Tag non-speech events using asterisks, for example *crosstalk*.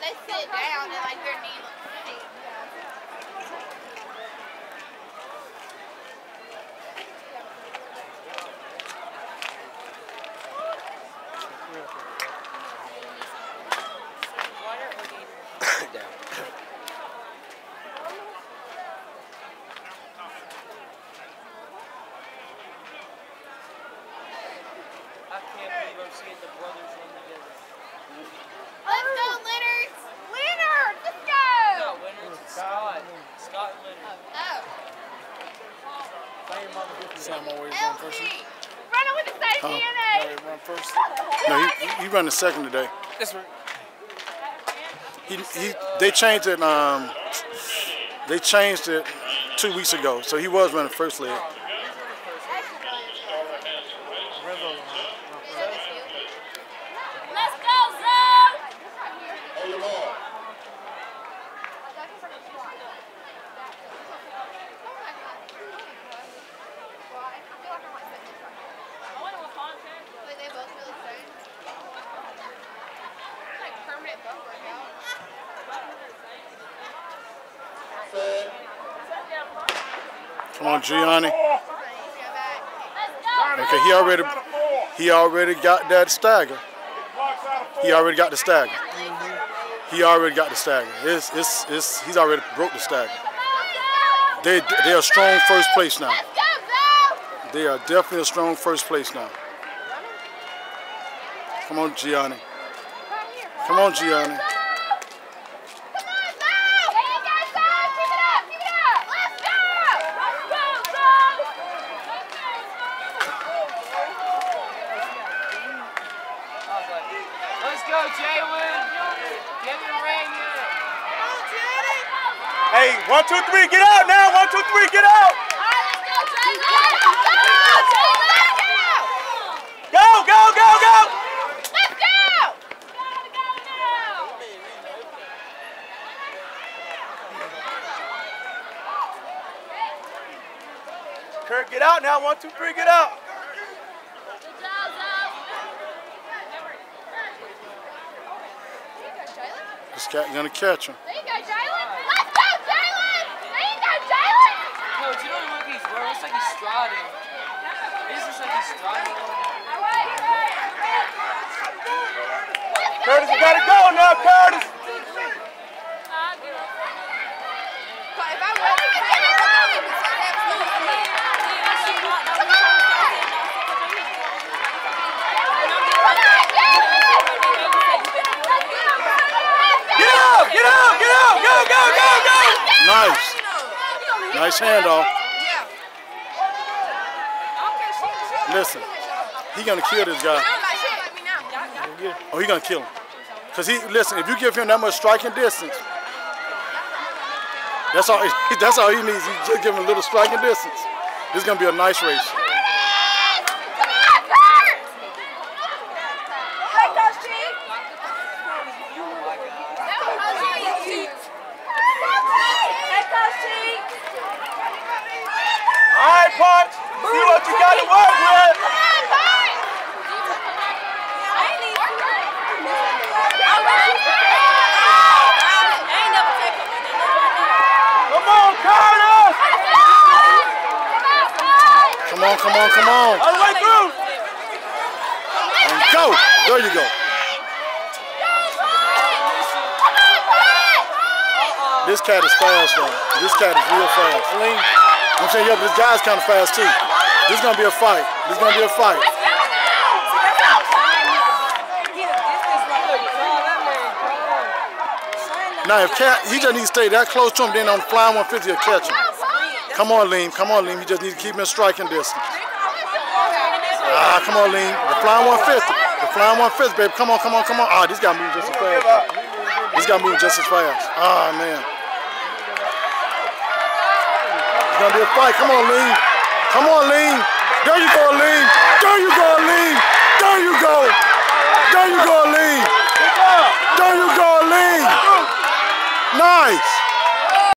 they sit down and like their knee looks. I can't believe I'm seeing the brothers in together. Let's go, Larry! Scott. Scott. Oh, Sam always run first. Running with the same Huh? DNA! Always run first. *laughs* No, he, he the second today. That's right. He, he they changed it. Um, they changed it two weeks ago, so he was running first leg. Come on, Gianni. Okay, he already he already got that stagger. He already got the stagger. He already got the stagger. It's, it's, it's, he's already broke the stagger. They they are strong first place now. They are definitely a strong first place now. Come on, Gianni. Come on, Gianni. Go, go! Go, go, go. Hey, one, two, three, get out now. One, two, three, get out. Go, go, go, go. Kurt, get out now. One, two, three, get out. This cat gonna catch him. There you go, Jalen. Let's go, Jalen. There you go, Jalen. Coach, you don't look like he's running. It looks like he's striding. It just looks like he's striding. Curtis, you gotta go now, Curtis. Get out, get out, get out. Go, go, go, go. Nice. Nice handoff. Listen, he gonna kill this guy. Oh, he gonna kill him. Cause he listen, if you give him that much striking distance, that's all. *laughs* That's all he needs. You just give him a little striking distance. This is gonna be a nice race. All right, Punch. See what you got to work with. Come on, Curtis. Come on, come on, come on. All the way through. And go. There you go. This cat is fast though. This cat is real fast. I'm saying, yeah, but this guy's kind of fast too. This is gonna be a fight. This is gonna be a fight. Now, if Cat, he just needs to stay that close to him, then on flying 150, he'll catch him. Come on, Lean. Come on, Lean. You just need to keep him in striking distance. Ah, come on, Lean. The flying 150. The flying 150, baby. Come on, come on, come on. Ah, this guy moves just as fast. This guy moves just as fast. Ah, man. It's gonna be a fight. Come on, Lean. Come on, Lean. There you go, Lean.